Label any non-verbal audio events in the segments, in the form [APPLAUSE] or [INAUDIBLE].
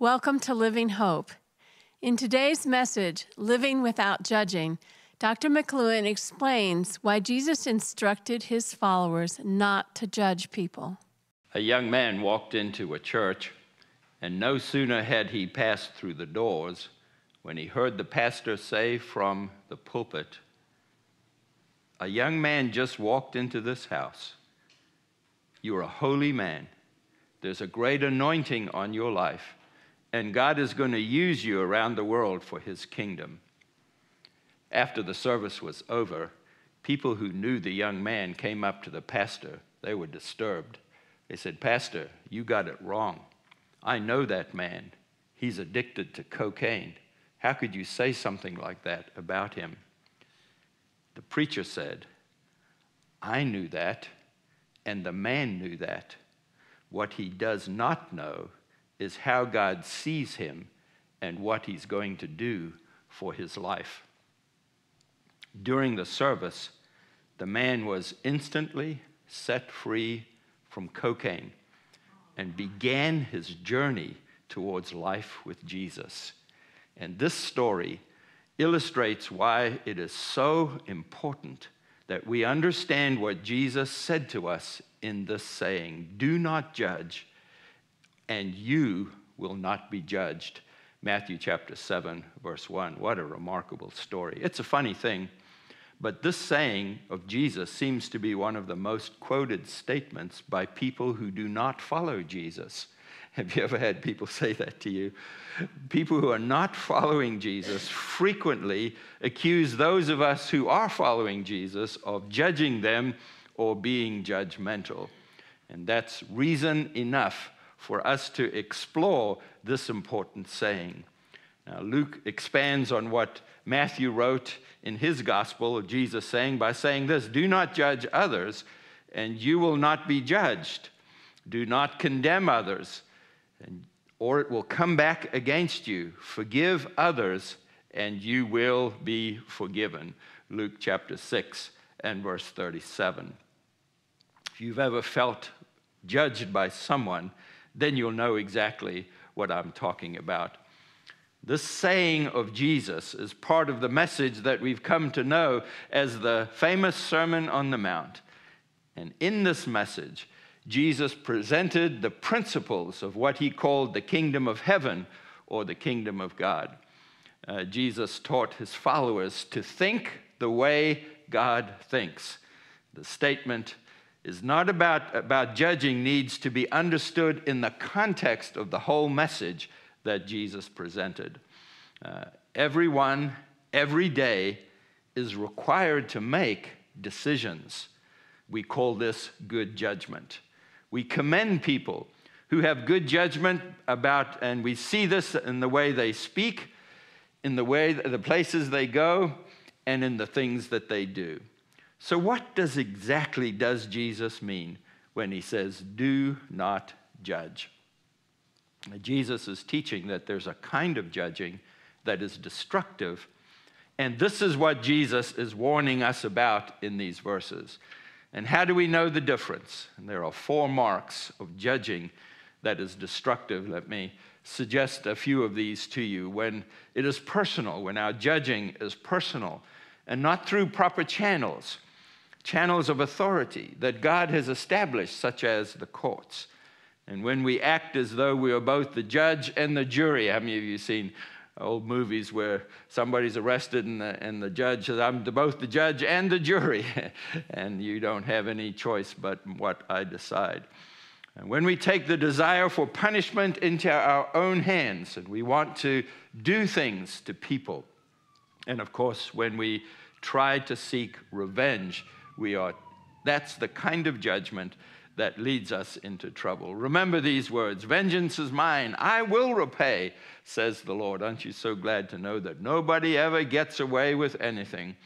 Welcome to Living Hope. In today's message, Living Without Judging, Dr. McLewin explains why Jesus instructed his followers not to judge people. A young man walked into a church, and no sooner had he passed through the doors when he heard the pastor say from the pulpit, A young man just walked into this house. You're a holy man. There's a great anointing on your life and God is going to use you around the world for his kingdom. After the service was over, people who knew the young man came up to the pastor. They were disturbed. They said, Pastor, you got it wrong. I know that man. He's addicted to cocaine. How could you say something like that about him? The preacher said, I knew that, and the man knew that. What he does not know is how God sees him and what he's going to do for his life. During the service, the man was instantly set free from cocaine and began his journey towards life with Jesus. And this story illustrates why it is so important that we understand what Jesus said to us in this saying Do not judge and you will not be judged. Matthew chapter 7, verse 1. What a remarkable story. It's a funny thing, but this saying of Jesus seems to be one of the most quoted statements by people who do not follow Jesus. Have you ever had people say that to you? People who are not following Jesus frequently accuse those of us who are following Jesus of judging them or being judgmental. And that's reason enough for us to explore this important saying. Now, Luke expands on what Matthew wrote in his gospel of Jesus saying by saying this Do not judge others, and you will not be judged. Do not condemn others, and, or it will come back against you. Forgive others, and you will be forgiven. Luke chapter 6 and verse 37. If you've ever felt judged by someone, then you'll know exactly what I'm talking about. This saying of Jesus is part of the message that we've come to know as the famous Sermon on the Mount. And in this message, Jesus presented the principles of what he called the kingdom of heaven or the kingdom of God. Uh, Jesus taught his followers to think the way God thinks. The statement is not about, about judging needs to be understood in the context of the whole message that Jesus presented. Uh, everyone, every day, is required to make decisions. We call this good judgment. We commend people who have good judgment about, and we see this in the way they speak, in the way, the places they go, and in the things that they do. So, what does exactly does Jesus mean when he says, do not judge? Jesus is teaching that there's a kind of judging that is destructive. And this is what Jesus is warning us about in these verses. And how do we know the difference? And there are four marks of judging that is destructive. Let me suggest a few of these to you. When it is personal, when our judging is personal and not through proper channels, channels of authority that God has established, such as the courts. And when we act as though we are both the judge and the jury, how many of you seen old movies where somebody's arrested and the, and the judge says, I'm both the judge and the jury, [LAUGHS] and you don't have any choice but what I decide. And when we take the desire for punishment into our own hands and we want to do things to people, and of course, when we try to seek revenge, we are. That's the kind of judgment that leads us into trouble. Remember these words Vengeance is mine, I will repay, says the Lord. Aren't you so glad to know that nobody ever gets away with anything?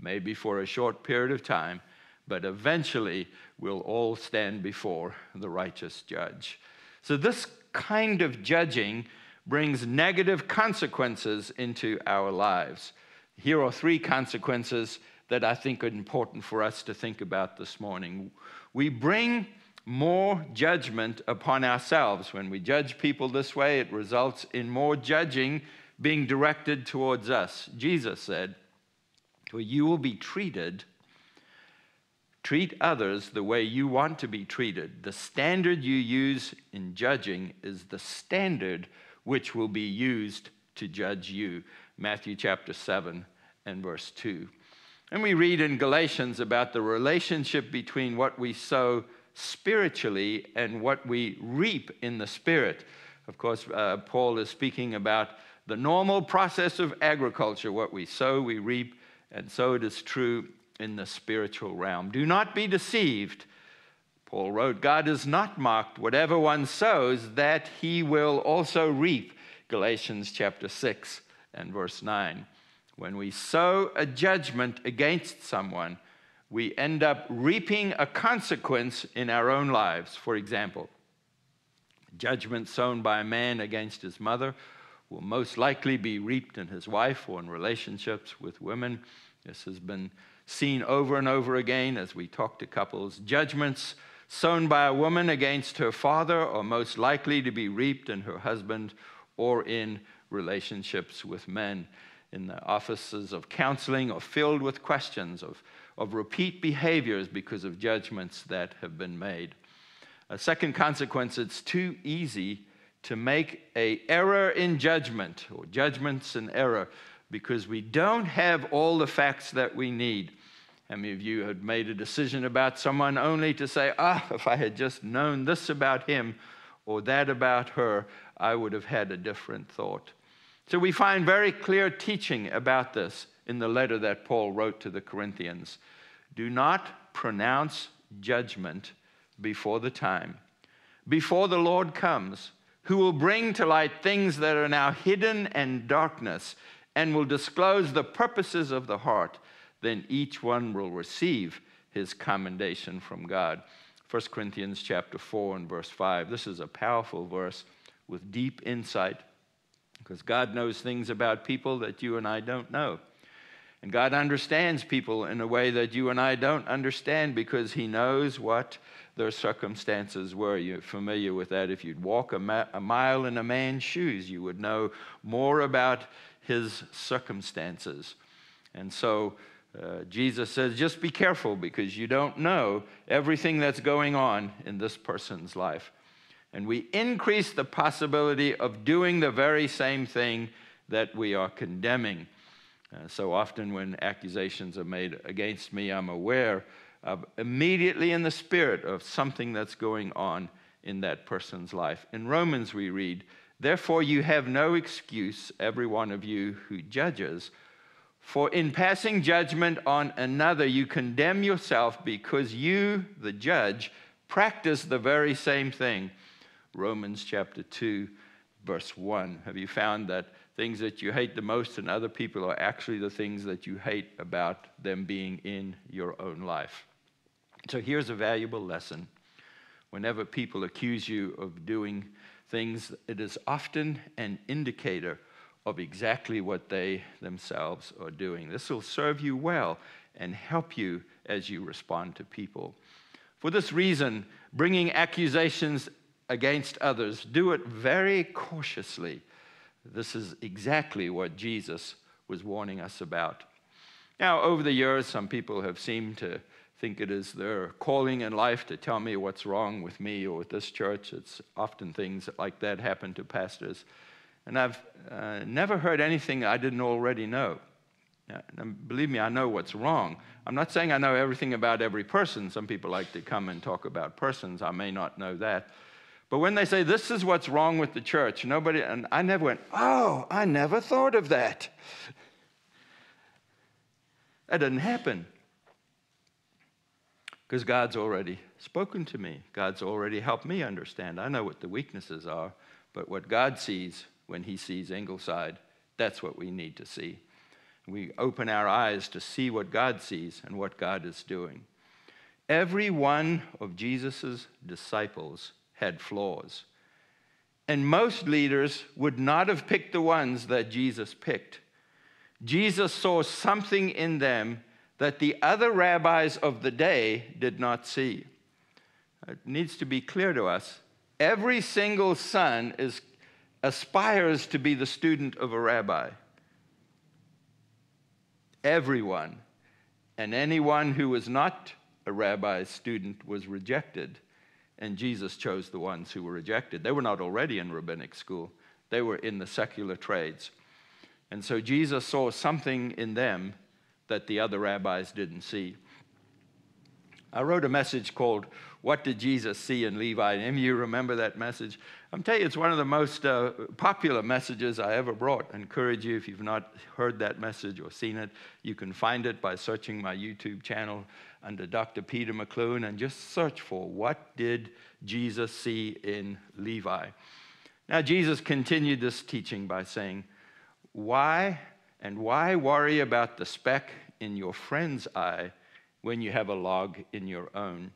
Maybe for a short period of time, but eventually we'll all stand before the righteous judge. So, this kind of judging brings negative consequences into our lives. Here are three consequences that I think are important for us to think about this morning. We bring more judgment upon ourselves. When we judge people this way, it results in more judging being directed towards us. Jesus said, well, You will be treated, treat others the way you want to be treated. The standard you use in judging is the standard which will be used to judge you. Matthew chapter 7 and verse 2. And we read in Galatians about the relationship between what we sow spiritually and what we reap in the spirit. Of course, uh, Paul is speaking about the normal process of agriculture what we sow, we reap, and so it is true in the spiritual realm. Do not be deceived. Paul wrote, God is not mocked. Whatever one sows, that he will also reap. Galatians chapter 6 and verse 9. When we sow a judgment against someone, we end up reaping a consequence in our own lives. For example, judgment sown by a man against his mother will most likely be reaped in his wife or in relationships with women. This has been seen over and over again as we talk to couples. Judgments sown by a woman against her father are most likely to be reaped in her husband or in relationships with men in the offices of counseling are filled with questions of, of repeat behaviors because of judgments that have been made. A second consequence, it's too easy to make a error in judgment or judgments in error because we don't have all the facts that we need. How many of you had made a decision about someone only to say, ah, if I had just known this about him or that about her, I would have had a different thought. So we find very clear teaching about this in the letter that Paul wrote to the Corinthians. Do not pronounce judgment before the time, before the Lord comes, who will bring to light things that are now hidden and darkness and will disclose the purposes of the heart. Then each one will receive his commendation from God. 1 Corinthians chapter 4 and verse 5. This is a powerful verse with deep insight because God knows things about people that you and I don't know. And God understands people in a way that you and I don't understand because He knows what their circumstances were. You're familiar with that. If you'd walk a, ma- a mile in a man's shoes, you would know more about his circumstances. And so uh, Jesus says, just be careful because you don't know everything that's going on in this person's life and we increase the possibility of doing the very same thing that we are condemning. Uh, so often, when accusations are made against me, I'm aware of immediately in the spirit of something that's going on in that person's life. In Romans, we read, Therefore, you have no excuse, every one of you who judges, for in passing judgment on another, you condemn yourself because you, the judge, practice the very same thing. Romans chapter 2, verse 1. Have you found that things that you hate the most in other people are actually the things that you hate about them being in your own life? So here's a valuable lesson. Whenever people accuse you of doing things, it is often an indicator of exactly what they themselves are doing. This will serve you well and help you as you respond to people. For this reason, bringing accusations against others, do it very cautiously. This is exactly what Jesus was warning us about. Now, over the years, some people have seemed to think it is their calling in life to tell me what's wrong with me or with this church. It's often things like that happen to pastors. And I've uh, never heard anything I didn't already know. And believe me, I know what's wrong. I'm not saying I know everything about every person. Some people like to come and talk about persons. I may not know that. But when they say, this is what's wrong with the church, nobody, and I never went, oh, I never thought of that. That didn't happen. Because God's already spoken to me. God's already helped me understand. I know what the weaknesses are, but what God sees when He sees Ingleside, that's what we need to see. We open our eyes to see what God sees and what God is doing. Every one of Jesus' disciples had flaws. And most leaders would not have picked the ones that Jesus picked. Jesus saw something in them that the other rabbis of the day did not see. it needs to be clear to us every single son is, aspires to be the student of a rabbi. Everyone. And anyone who was not a rabbi's student was rejected. And Jesus chose the ones who were rejected. They were not already in rabbinic school, they were in the secular trades. And so Jesus saw something in them that the other rabbis didn't see. I wrote a message called What Did Jesus See in Levi? Of you remember that message? I'm telling you, it's one of the most uh, popular messages I ever brought. I encourage you, if you've not heard that message or seen it, you can find it by searching my YouTube channel under Dr. Peter McLewin and just search for What Did Jesus See in Levi? Now, Jesus continued this teaching by saying, Why and why worry about the speck in your friend's eye? when you have a log in your own.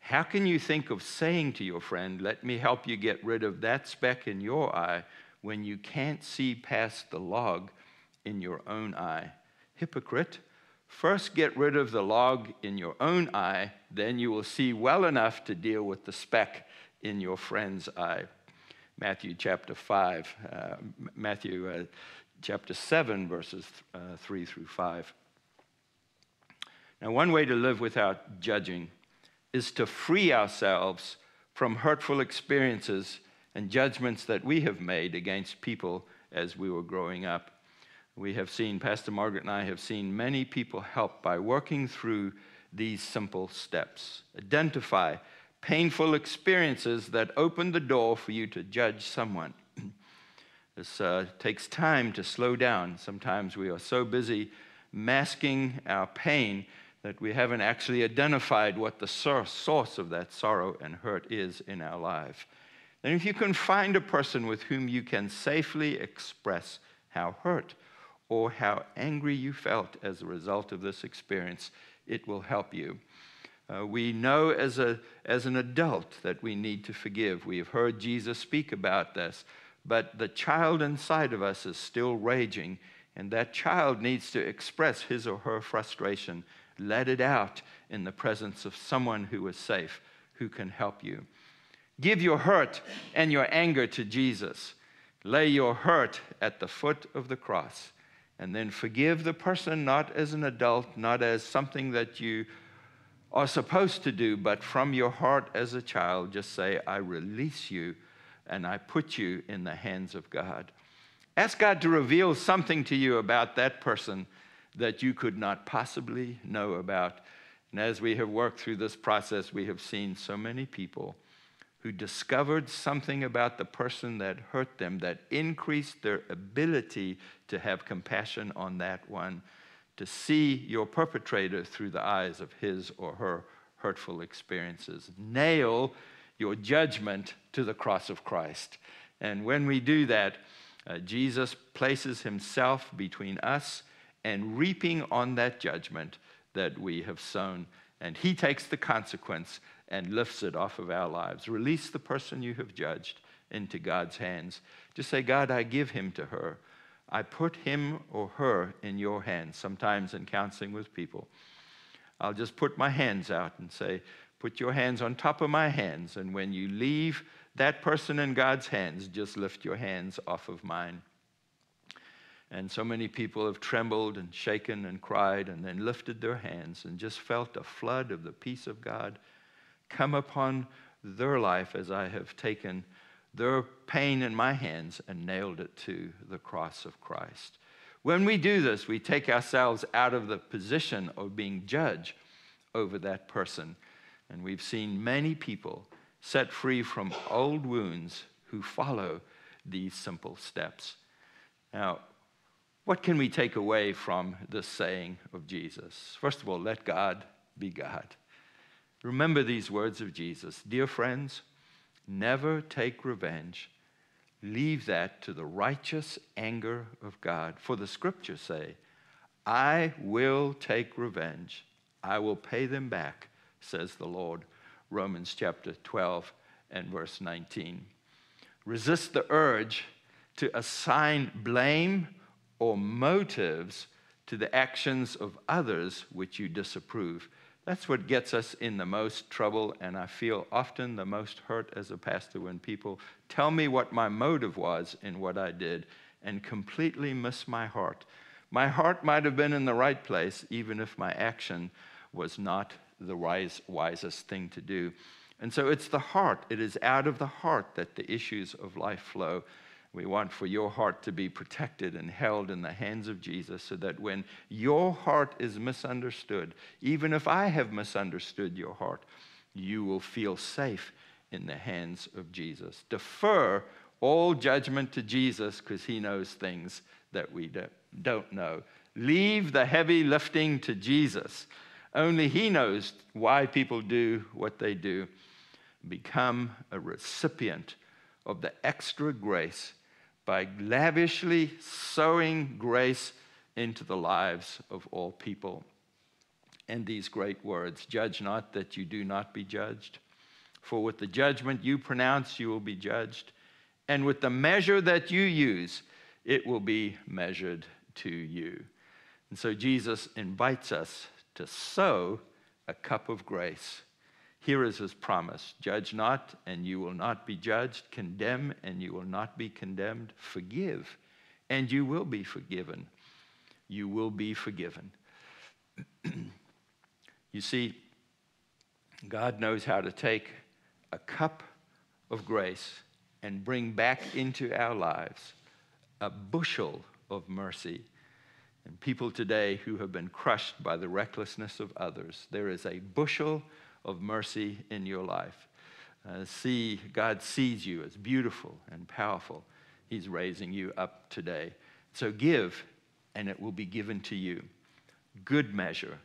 How can you think of saying to your friend, Let me help you get rid of that speck in your eye, when you can't see past the log in your own eye? Hypocrite, first get rid of the log in your own eye, then you will see well enough to deal with the speck in your friend's eye. Matthew chapter 5, uh, Matthew uh, chapter 7, verses uh, 3 through 5. Now, one way to live without judging is to free ourselves from hurtful experiences and judgments that we have made against people as we were growing up. We have seen, Pastor Margaret and I have seen many people help by working through these simple steps. Identify painful experiences that open the door for you to judge someone. [CLEARS THROAT] this uh, takes time to slow down. Sometimes we are so busy masking our pain that we haven't actually identified what the source of that sorrow and hurt is in our life. And if you can find a person with whom you can safely express how hurt or how angry you felt as a result of this experience, it will help you. Uh, we know as, a, as an adult that we need to forgive. We have heard Jesus speak about this, but the child inside of us is still raging, and that child needs to express his or her frustration let it out in the presence of someone who is safe, who can help you. Give your hurt and your anger to Jesus. Lay your hurt at the foot of the cross. And then forgive the person not as an adult, not as something that you are supposed to do, but from your heart as a child. Just say, I release you and I put you in the hands of God. Ask God to reveal something to you about that person that you could not possibly know about. And as we have worked through this process, we have seen so many people who discovered something about the person that hurt them that increased their ability to have compassion on that one, to see your perpetrator through the eyes of his or her hurtful experiences. Nail your judgment to the cross of Christ. And when we do that, uh, Jesus places himself between us and reaping on that judgment that we have sown. And He takes the consequence and lifts it off of our lives. Release the person you have judged into God's hands. Just say, God, I give him to her. I put him or her in your hands. Sometimes in counseling with people, I'll just put my hands out and say, Put your hands on top of my hands. And when you leave that person in God's hands, just lift your hands off of mine. And so many people have trembled and shaken and cried and then lifted their hands and just felt a flood of the peace of God come upon their life as I have taken their pain in my hands and nailed it to the cross of Christ. When we do this, we take ourselves out of the position of being judge over that person. And we've seen many people set free from old wounds who follow these simple steps. Now, what can we take away from this saying of Jesus? First of all, let God be God. Remember these words of Jesus Dear friends, never take revenge. Leave that to the righteous anger of God. For the scriptures say, I will take revenge. I will pay them back, says the Lord. Romans chapter 12 and verse 19. Resist the urge to assign blame or motives to the actions of others which you disapprove. That's what gets us in the most trouble, and I feel often the most hurt as a pastor when people tell me what my motive was in what I did and completely miss my heart. My heart might have been in the right place, even if my action was not the wise, wisest thing to do. And so it's the heart, it is out of the heart that the issues of life flow. We want for your heart to be protected and held in the hands of Jesus so that when your heart is misunderstood, even if I have misunderstood your heart, you will feel safe in the hands of Jesus. Defer all judgment to Jesus because he knows things that we don't know. Leave the heavy lifting to Jesus. Only he knows why people do what they do. Become a recipient of the extra grace by lavishly sowing grace into the lives of all people. And these great words Judge not that you do not be judged, for with the judgment you pronounce, you will be judged, and with the measure that you use, it will be measured to you. And so Jesus invites us to sow a cup of grace here is his promise Judge not, and you will not be judged. Condemn, and you will not be condemned. Forgive, and you will be forgiven. You will be forgiven. [CLEARS THROAT] you see, God knows how to take a cup of grace and bring back into our lives a bushel of mercy. And people today who have been crushed by the recklessness of others, there is a bushel of mercy in your life. Uh, see, God sees you as beautiful and powerful. He's raising you up today. So give, and it will be given to you. Good measure,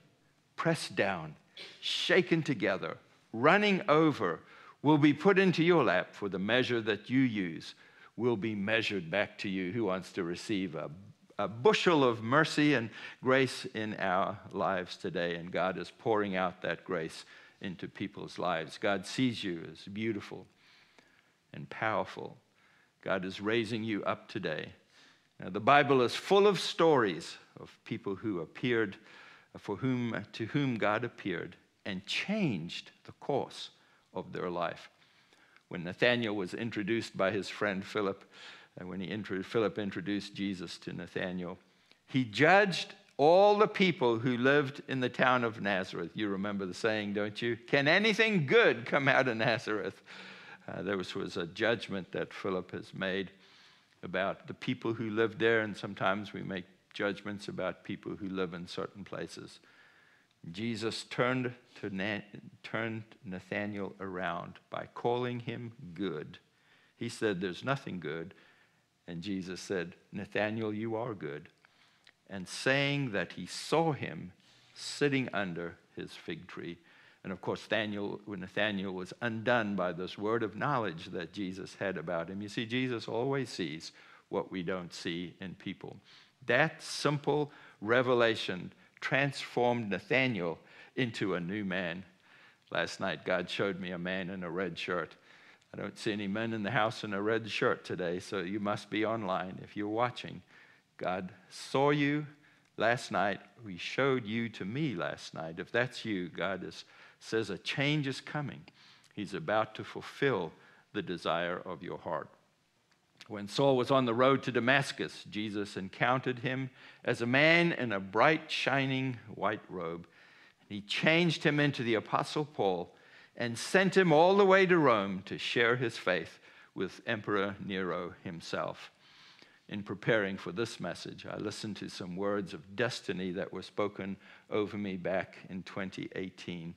pressed down, shaken together, running over, will be put into your lap, for the measure that you use will be measured back to you. Who wants to receive a, a bushel of mercy and grace in our lives today? And God is pouring out that grace into people's lives. God sees you as beautiful and powerful. God is raising you up today. Now, the Bible is full of stories of people who appeared, for whom, to whom God appeared and changed the course of their life. When Nathanael was introduced by his friend Philip, and when he Philip introduced Jesus to Nathanael, he judged all the people who lived in the town of Nazareth. You remember the saying, don't you? Can anything good come out of Nazareth? Uh, there was, was a judgment that Philip has made about the people who lived there, and sometimes we make judgments about people who live in certain places. Jesus turned, to Na- turned Nathanael around by calling him good. He said, There's nothing good. And Jesus said, Nathanael, you are good and saying that he saw him sitting under his fig tree. And of course, Nathanael, Nathanael was undone by this word of knowledge that Jesus had about him. You see, Jesus always sees what we don't see in people. That simple revelation transformed Nathanael into a new man. Last night, God showed me a man in a red shirt. I don't see any men in the house in a red shirt today, so you must be online if you're watching. God saw you last night. He showed you to me last night. If that's you, God is, says a change is coming. He's about to fulfill the desire of your heart. When Saul was on the road to Damascus, Jesus encountered him as a man in a bright, shining white robe. He changed him into the Apostle Paul and sent him all the way to Rome to share his faith with Emperor Nero himself in preparing for this message, I listened to some words of destiny that were spoken over me back in 2018.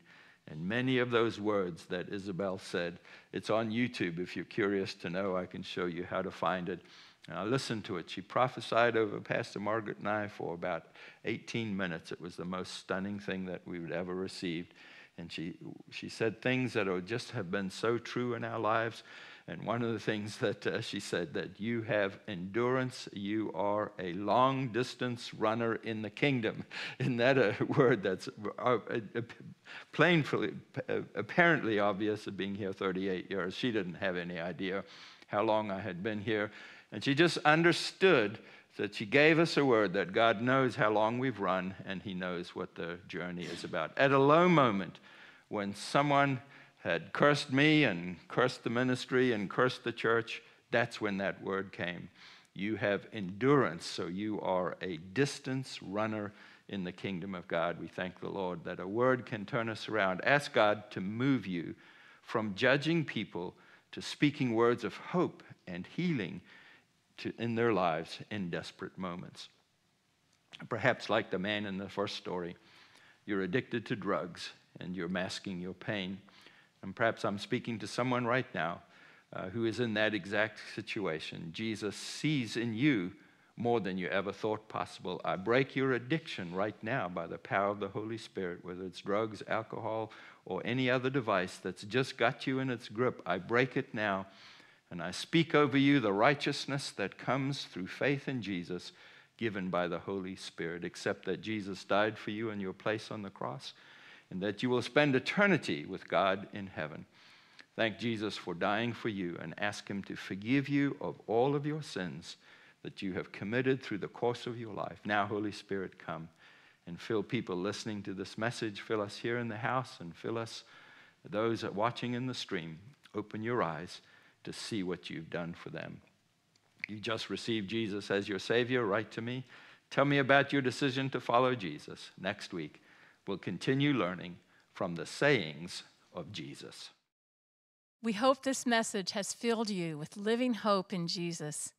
And many of those words that Isabel said, it's on YouTube. If you're curious to know, I can show you how to find it. And I listened to it. She prophesied over Pastor Margaret and I for about 18 minutes. It was the most stunning thing that we would ever received. And she, she said things that would just have been so true in our lives. And one of the things that uh, she said that you have endurance, you are a long distance runner in the kingdom. [LAUGHS] Isn't that a [LAUGHS] word that's uh, uh, plainly, apparently obvious of being here 38 years? She didn't have any idea how long I had been here. And she just understood that she gave us a word that God knows how long we've run and He knows what the journey is about. At a low moment, when someone had cursed me and cursed the ministry and cursed the church, that's when that word came. You have endurance, so you are a distance runner in the kingdom of God. We thank the Lord that a word can turn us around. Ask God to move you from judging people to speaking words of hope and healing to, in their lives in desperate moments. Perhaps, like the man in the first story, you're addicted to drugs and you're masking your pain. And perhaps I'm speaking to someone right now uh, who is in that exact situation. Jesus sees in you more than you ever thought possible. I break your addiction right now by the power of the Holy Spirit, whether it's drugs, alcohol, or any other device that's just got you in its grip. I break it now, and I speak over you the righteousness that comes through faith in Jesus, given by the Holy Spirit. Except that Jesus died for you in your place on the cross, and that you will spend eternity with God in heaven. Thank Jesus for dying for you and ask Him to forgive you of all of your sins that you have committed through the course of your life. Now, Holy Spirit, come and fill people listening to this message. Fill us here in the house and fill us, those watching in the stream. Open your eyes to see what you've done for them. You just received Jesus as your Savior. Write to me. Tell me about your decision to follow Jesus. Next week, we'll continue learning from the sayings of Jesus. We hope this message has filled you with living hope in Jesus.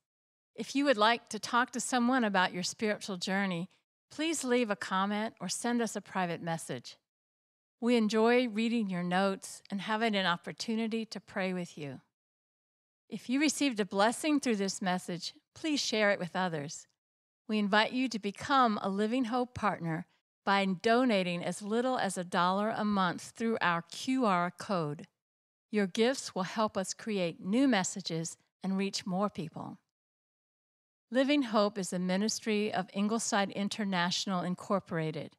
If you would like to talk to someone about your spiritual journey, please leave a comment or send us a private message. We enjoy reading your notes and having an opportunity to pray with you. If you received a blessing through this message, please share it with others. We invite you to become a Living Hope partner by donating as little as a dollar a month through our QR code. Your gifts will help us create new messages and reach more people. Living Hope is a ministry of Ingleside International Incorporated.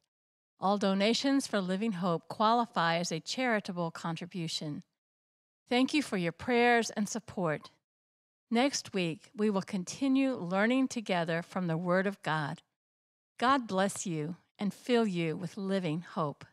All donations for Living Hope qualify as a charitable contribution. Thank you for your prayers and support. Next week, we will continue learning together from the Word of God. God bless you and fill you with living hope.